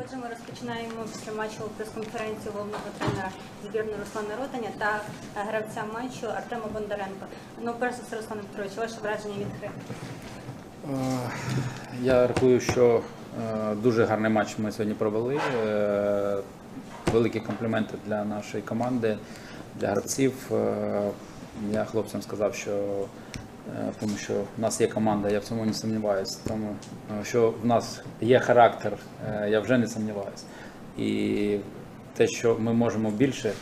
Отже, ми розпочинаємо після матчу прес-конференцію головного тренера збірної Руслана Ротаня та е, гравця матчу Артема Бондаренко. Ну, перш за все, Руслан Петрович, ваше враження від гри. Е, Я рахую, що е, дуже гарний матч ми сьогодні провели. Великі компліменти для нашої команди, для гравців. Я хлопцям сказав, що тому що в нас є команда, я в цьому не сумніваюся. Тому е, що в нас є характер, е, я вже не сумніваюся. І те, що ми можемо більше,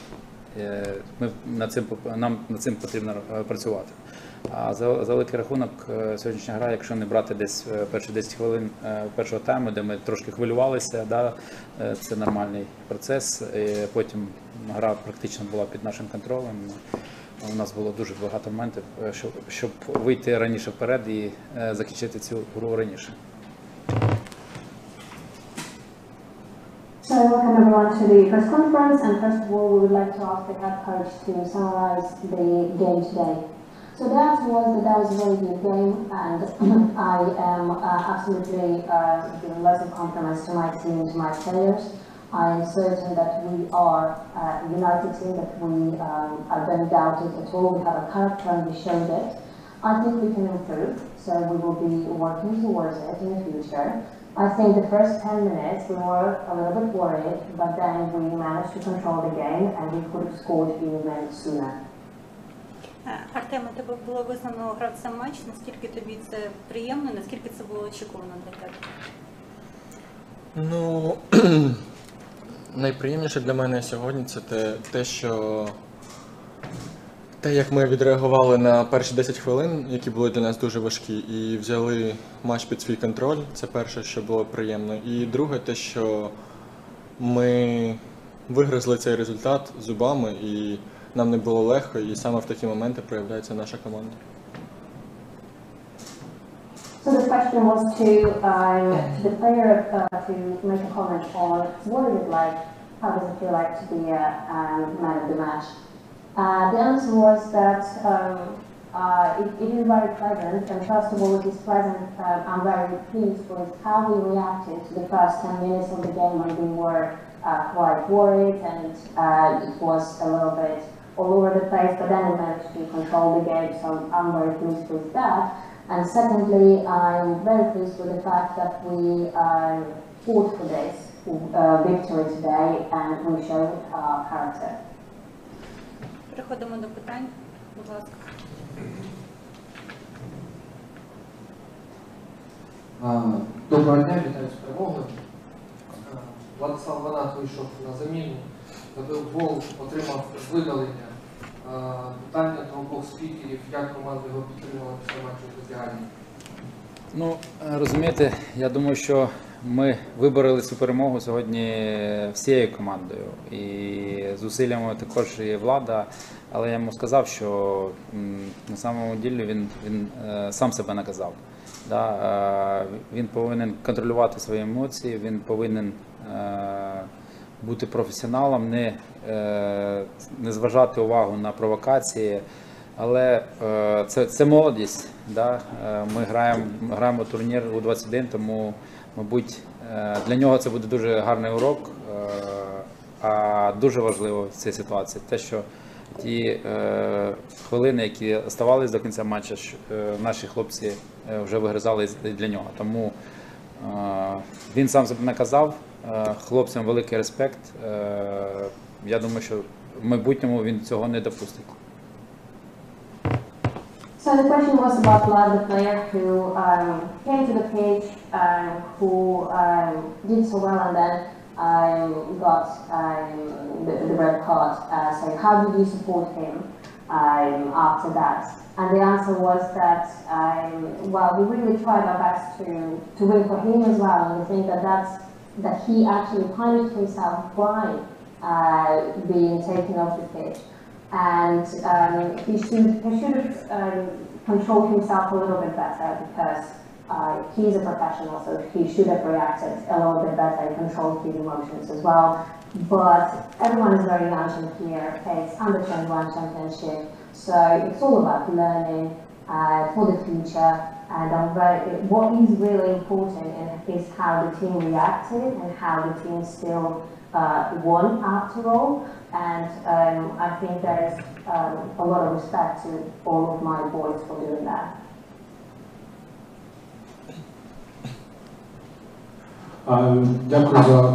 е, ми над цим нам над цим потрібно е, працювати. А за, за великий рахунок е, сьогоднішня гра, якщо не брати десь е, перші 10 хвилин е, першого тайму, де ми трошки хвилювалися, да, е, це нормальний процес. І потім гра практично була під нашим контролем. У нас було дуже багато моментів, е, щоб, щоб вийти раніше вперед і е, закінчити цю гру раніше. So welcome everyone to the press conference and first of all we would like to ask the head coach to summarize the game today. So the answer was that that was a very good game and I am uh, absolutely uh, giving lots of compliments to my team, to my players. I am certain that we are a united team, that we um, I don't doubt it at all. We have a character and we showed it. I think we can improve, so we will be working towards it in the future. I think the first 10 minutes we were a little bit worried, but then we managed to control the game and we could have scored a few minutes sooner. Е, Артема, тебе було визнано гравцем матчу. Наскільки тобі це приємно, наскільки це було очікувано для тебе? Ну найприємніше для мене сьогодні це те, те, що те, як ми відреагували на перші 10 хвилин, які були для нас дуже важкі, і взяли матч під свій контроль. Це перше, що було приємно. І друге, те, що ми вигризли цей результат зубами, і нам не було легко, і саме в такі моменти проявляється наша команда. So the question was to, um, to the player uh, to make a comment on what is it like, how does it feel like to be a um, man of the match. Uh, the answer was that um, uh, it, it is very pleasant, and first of all, it is pleasant. Uh, I'm very pleased with how we reacted to the first 10 minutes of the game when we were uh, quite worried, and uh, it was a little bit all over the place. But then we managed to control the game, so I'm very pleased with that. And secondly, I'm very pleased with the fact that we um, fought for this uh, victory today, and we showed our character. Переходимо до питань. Будь ласка. А, Доброго дня, вітаю з перемогою. А, Владислав Ванат вийшов на заміну, забив гол, отримав видалення. А, Питання до обох спікерів, як команда його підтримала після матчу в. Ну, е, розумієте, я думаю, що ми вибороли цю перемогу сьогодні всією командою. І зусиллями також і влада. Але я йому сказав, що на самому ділі він, він е, сам себе наказав. Да? е, Він повинен контролювати свої емоції, він повинен е, бути професіоналом, не, е, не зважати увагу на провокації. Але е, це, це молодість. Да? Е, Ми граємо, граємо турнір у 21, тому, мабуть, е, для нього це буде дуже гарний урок. Е, А дуже важливо в цій ситуації те, що ті е, хвилини, які оставались до кінця матчу, е, наші хлопці е, вже вигризали для нього. Тому е, він сам себе наказав. Е, Хлопцям великий респект. Е, Я думаю, що в майбутньому він цього не допустить. So the question was about Vlad, the player who um, came to the pitch, um, who um, did so well and then um, got um, the, the red card. Uh, so how did you support him um, after that? And the answer was that, um, well, we really tried our best to, to win for him as well. And we think that that's, that he actually punished himself by uh, being taken off the pitch and um, he should he should have um, controlled himself a little bit better because uh, he's a professional, so he should have reacted a little bit better and controlled his emotions as well. But everyone is very young here. It's under 21 championship, so it's all about learning uh, for the future. And what is really important is how the team reacted and how the team still uh, won after all. And um, I think there's um, a lot of respect to all of my boys for doing that. Е, Дякую за,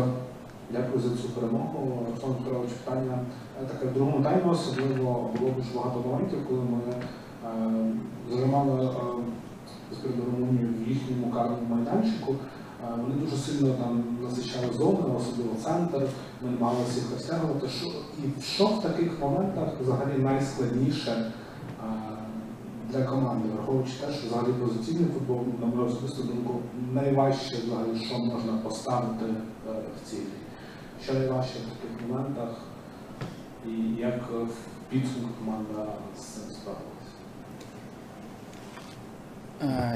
дякую за цю перемогу. Руслан Петрович, питання е, таке в другому таймі особливо було дуже багато моментів, коли ми е, займали е, збірну Румунію в їхньому карному майданчику. Вони дуже сильно там насичали зони, особливо центр, ми намагалися їх розтягувати. І що в таких моментах взагалі найскладніше для команди, враховуючи те, що взагалі позиційний футбол, на мою особисту думку, найважче взагалі, що можна поставити е, в цілі. Що найважче в таких моментах, і як е, в підсумку команда з цим справилася? Е,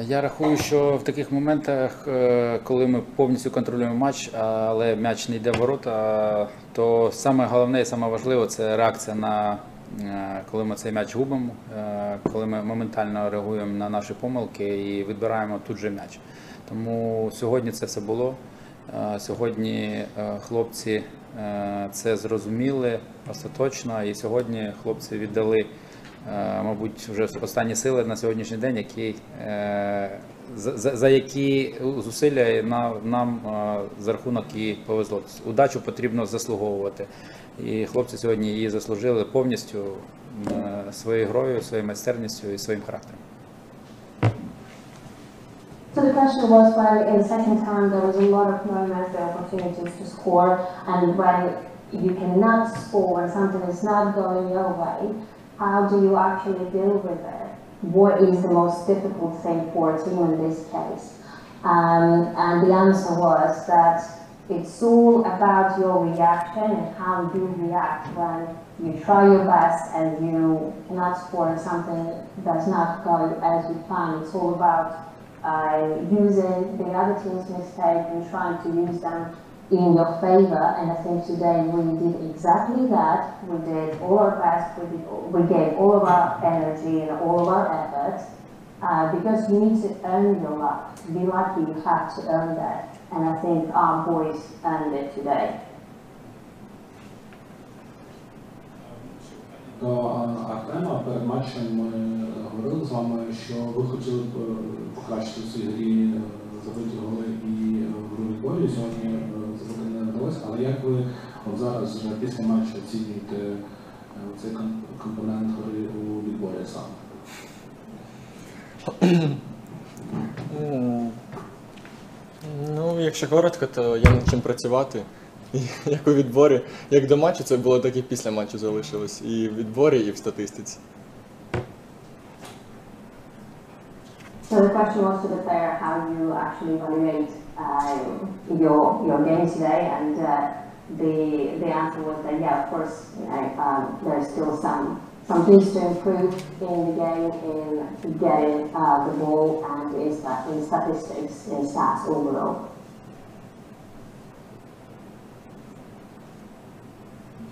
Я рахую, що в таких моментах, е, коли ми повністю контролюємо матч, але м'яч не йде в ворота, то саме головне і саме важливе це реакція на е, коли ми цей м'яч губимо, е, коли ми моментально реагуємо на наші помилки і відбираємо тут же м'яч. Тому сьогодні це все було. Е, Сьогодні е, хлопці е, це зрозуміли остаточно, і сьогодні хлопці віддали е, мабуть, вже останні сили на сьогоднішній день, які, е, за, за- які зусилля на- нам е, за рахунок і повезло. Удачу потрібно заслуговувати. І хлопці сьогодні її заслужили повністю е, своєю грою, своєю майстерністю і своїм характером. So the question was when in the second time there was a lot of moments, there opportunities to score, and when you cannot score, something is not going your way, how do you actually deal with it? What is the most difficult thing for a team in this case? Um, and the answer was that it's all about your reaction and how you react when you try your best and you cannot score something that's not go as you plan. It's all about uh, using the other team's mistake and trying to use them in your favor. And I think today we did exactly that. We did all our best. We, did, we gave all of our energy and all of our efforts uh, because you need to earn your luck. To be lucky, you have to earn that. And I think our boys earned it today. До е, Артема перед матчем ми говорили з вами, що ви хотіли б е, покращити в своїй грі е, забиті голи і е, в гру відборі. Сьогодні е, вдалося, але як ви от зараз вже після матчу оцінюєте е, цей компонент гри у відборі саме? М, Ну, якщо коротко, то є над чим працювати. І як у відборі, як до матчу це було, так і після матчу залишилось. І в відборі, і в статистиці. So the question was to the player how you actually evaluate your your game today, and uh, the the answer was that yeah, of course, you know, um, there's still some some things to improve in the game in getting uh, the ball and in, stat- in statistics in stats overall.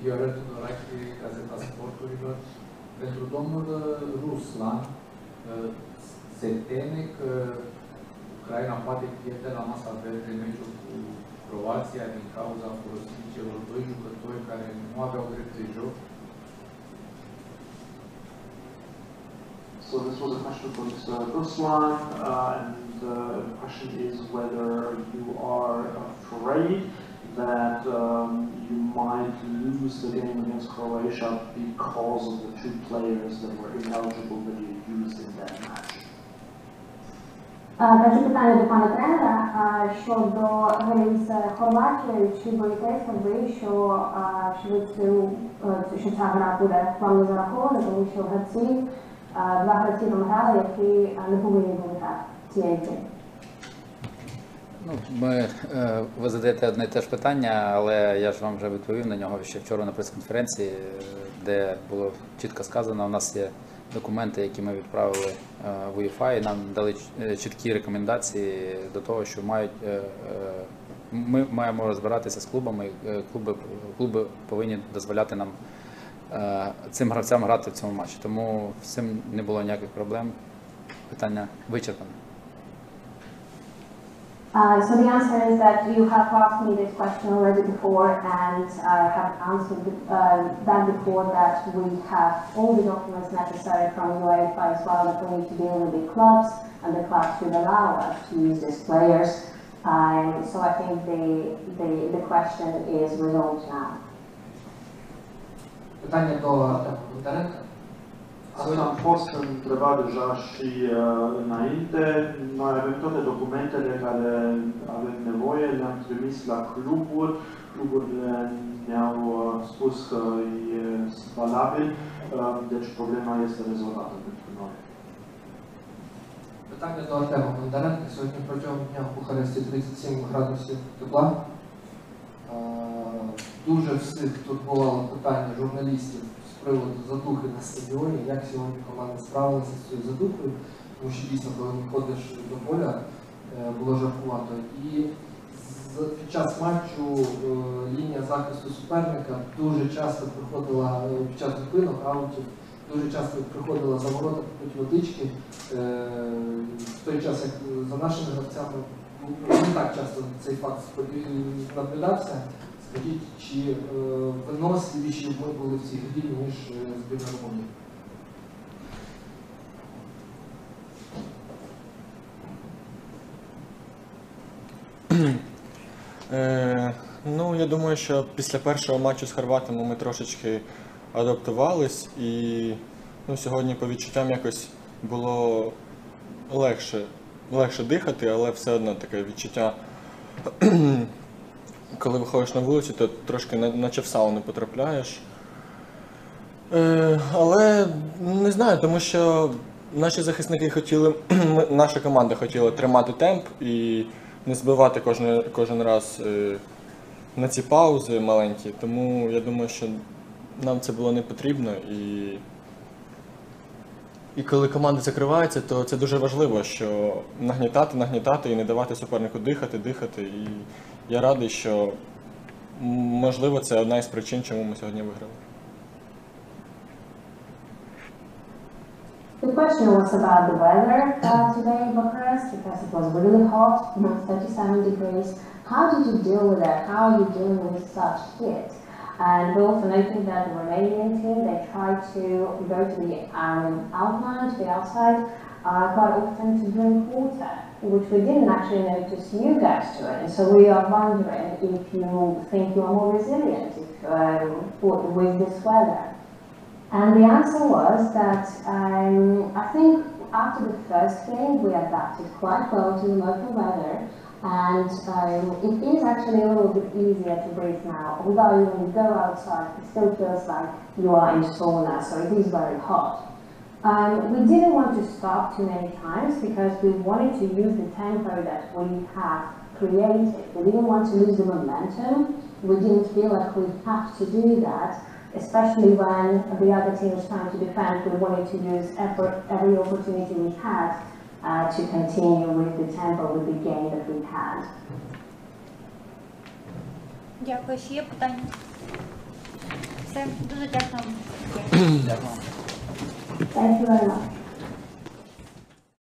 Viorel Tudorache, Gazeta Sporturilor. Pentru domnul uh, Ruslan, uh, se teme că Ucraina poate la masa verde meciul cu Croația din cauza folosirii celor doi jucători care nu aveau drept de joc. So this was a question from Mr. Ruslan, uh, and uh, the question is whether you are afraid that um, you might lose the game against Croatia because of the two players that were ineligible that you used in that match. Е, Перше питання до пана тренера е, щодо гри з Хорватією. Чи боїтеся ви, що, е, що, цю, е, що ця гра буде вам не зарахована, тому що гравці, е, два гравці там грали, які е, не повинні були грати цієї гри? Ну, ми, е, ви задаєте одне і те ж питання, але я ж вам вже відповів на нього ще вчора на прес-конференції, е, де було чітко сказано, у нас є документи, які ми відправили е, в УЄФА, і нам дали е, чіткі рекомендації до того, що мають е, ми маємо розбиратися з клубами. Клуби, клуби повинні дозволяти нам цим гравцям грати в цьому матчі. Тому з цим не було ніяких проблем. Питання вичерпане. Uh, so the answer is that you have asked me this question already before, and I have answered uh, that before that we have all the documents necessary from UEFA as well that we need to deal with the clubs, and the clubs should allow us to use these players. Um, so I think the, the, the question is resolved now. Питання до Артема Бондаренка. Asta am fost întrebat deja și uh, înainte. Noi avem toate documentele care avem nevoie, le-am trimis la cluburi. Cluburile ne-au uh, spus că e valabil, uh, deci problema este rezolvată pentru noi. Питання до Артема Бондаренка. Сьогодні протягом дня в Бухаресті 37 градусів тепла. Е, Дуже всіх турбувало питання журналістів з приводу задухи на стадіоні, як сьогодні команда справилася з цією задухою, тому що дійсно, коли виходиш до поля, е, було жаркувато. І під час матчу е, лінія захисту суперника дуже часто приходила е, під час зупинок, аутів, дуже часто приходила за ворота попити водички. В той час, як за нашими гравцями, ну, не так часто цей факт наблюдався. Скажіть, чи е, виносливіші ми були в цій грі, ніж е, збірна Румунії? Е, ну, я думаю, що після першого матчу з хорватами ми трошечки адаптувались і ну, сьогодні по відчуттям якось було легше, легше дихати, але все одно таке відчуття. Коли виходиш на вулицю, то трошки наче в сауну потрапляєш. Е, але ну, не знаю, тому що наші захисники хотіли, наша команда хотіла тримати темп і не збивати кожен, кожен раз е, на ці паузи маленькі. Тому я думаю, що нам це було не потрібно. І, і коли команда закривається, то це дуже важливо, що нагнітати, нагнітати і не давати супернику дихати, дихати. І я радий, що можливо це одна із причин, чому ми сьогодні виграли. The question was about the weather uh, today in Bucharest because it was really hot, almost 37 degrees. How did you deal with that? How are you dealing with such heat? And we also noted that the Romanian team, they tried to go to the um, outline, to the outside, uh, quite often to drink water, which we didn't actually notice you guys doing. So we are wondering if you think you are more resilient if, um, with this weather. And the answer was that um, I think after the first game we adapted quite well to the local weather and um, it is actually a little bit easier to breathe now. Although when you go outside it still feels like you are in sauna so it is very hot. Um, we didn't want to stop too many times because we wanted to use the tempo that we have created. We didn't want to lose the momentum. We didn't feel like we have to do that especially when the other team was trying to defend, we wanted to use effort, every opportunity we had uh, to continue with the tempo, with the game that we had. Дякую. Ще є питання? Все, дуже дякую. Дякую. 带出来了。